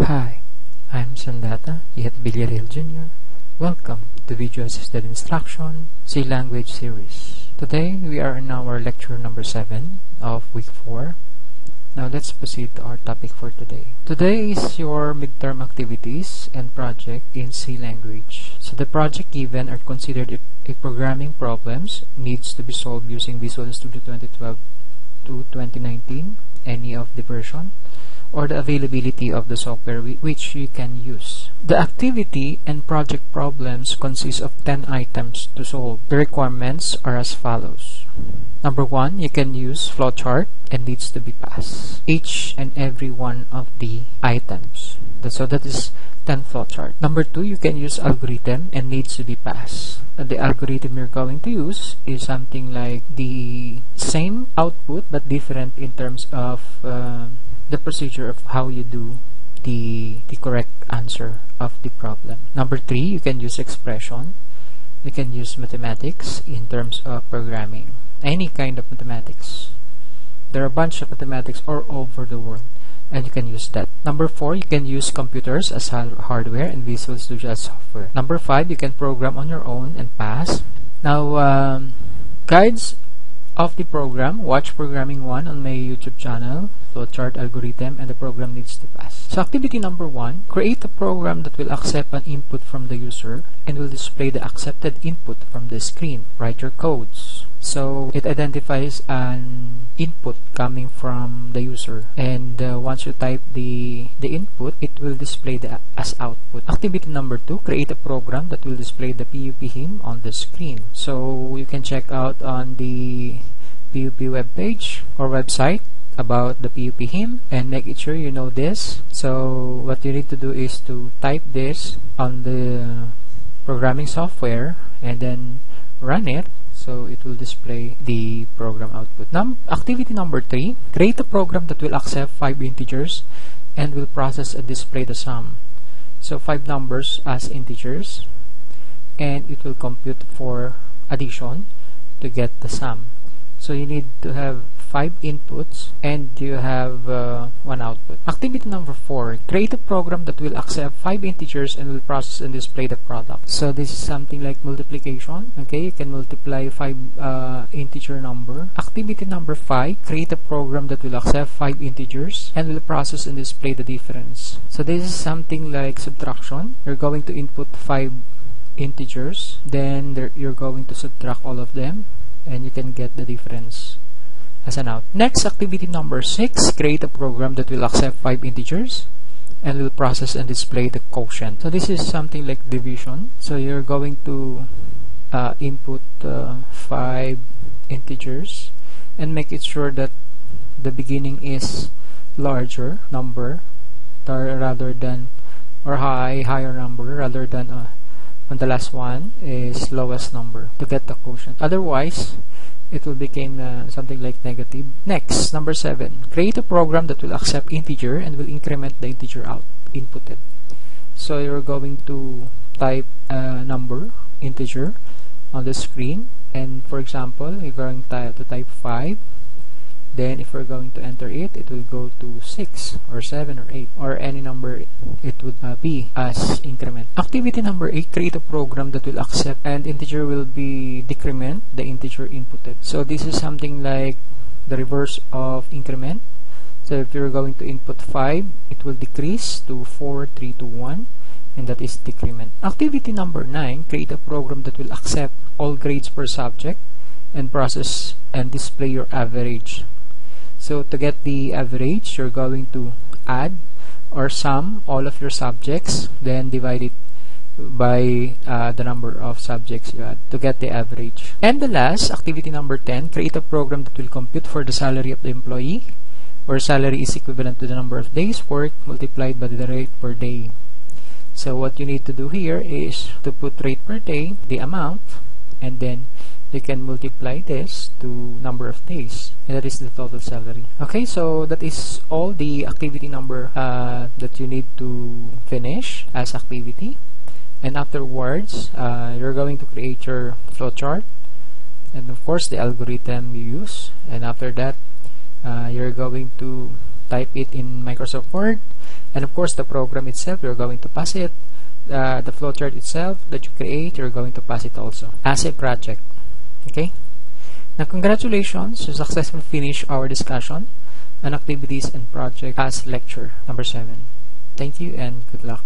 Hi, I'm Sandata Yet Villareal Jr. Welcome to Video Assisted Instruction C Language Series. Today we are in our lecture number 7 of week 4. Now let's proceed to our topic for today. Today is your midterm activities and project in C language. So the project given are considered a programming problems needs to be solved using Visual Studio 2012 to 2019, any of the version or the availability of the software which you can use. The activity and project problems consist of 10 items to solve. The requirements are as follows. Number one, you can use flowchart and needs to be passed. Each and every one of the items. So that is 10 flowchart. Number two, you can use algorithm and needs to be passed. And the algorithm you're going to use is something like the same output but different in terms of uh, the procedure of how you do the, the correct answer of the problem. Number three, you can use expression. You can use mathematics in terms of programming. Any kind of mathematics. There are a bunch of mathematics all over the world and you can use that. Number four, you can use computers as hardware and Visual Studio as software. Number five, you can program on your own and pass. Now, um, guides of the program, watch programming 1 on my YouTube channel flowchart algorithm and the program needs to pass. So activity number one, create a program that will accept an input from the user and will display the accepted input from the screen. Write your codes. So it identifies an input coming from the user. And uh, once you type the the input it will display the as output. Activity number two create a program that will display the PUP hymn on the screen. So you can check out on the PUP web page or website about the PUP hymn and make it sure you know this. So what you need to do is to type this on the programming software and then run it so it will display the program output. Num activity number 3, create a program that will accept 5 integers and will process and display the sum. So 5 numbers as integers and it will compute for addition to get the sum. So you need to have five inputs and you have uh, one output. Activity number four, create a program that will accept five integers and will process and display the product. So this is something like multiplication. Okay, you can multiply five uh, integer number. Activity number five, create a program that will accept five integers and will process and display the difference. So this is something like subtraction. You're going to input five integers, then you're going to subtract all of them and you can get the difference as an out. Next, activity number 6, create a program that will accept 5 integers and will process and display the quotient. So this is something like division. So you're going to uh, input uh, 5 integers and make it sure that the beginning is larger number rather than or high higher number rather than uh, on the last one is lowest number to get the quotient. Otherwise, it will become uh, something like negative. Next, number 7. Create a program that will accept integer and will increment the integer out inputted. So you're going to type a number, integer, on the screen. And for example, you're going to type 5 then if we're going to enter it it will go to 6 or 7 or 8 or any number it would uh, be as increment. Activity number 8 create a program that will accept and integer will be decrement the integer inputted. So this is something like the reverse of increment. So if you're going to input 5 it will decrease to 4 3 to 1 and that is decrement. Activity number 9 create a program that will accept all grades per subject and process and display your average so to get the average, you're going to add or sum all of your subjects, then divide it by uh, the number of subjects you add to get the average. And the last, activity number 10, create a program that will compute for the salary of the employee, where salary is equivalent to the number of days worked multiplied by the rate per day. So what you need to do here is to put rate per day, the amount, and then you can multiply this to number of days and that is the total salary. Okay so that is all the activity number uh, that you need to finish as activity. And afterwards uh, you're going to create your flowchart and of course the algorithm you use. And after that uh, you're going to type it in Microsoft Word. And of course the program itself you're going to pass it. Uh, the flowchart itself that you create you're going to pass it also as a project okay? Now congratulations. You successfully finished our discussion. On activities and project as lecture number 7 thank you and good luck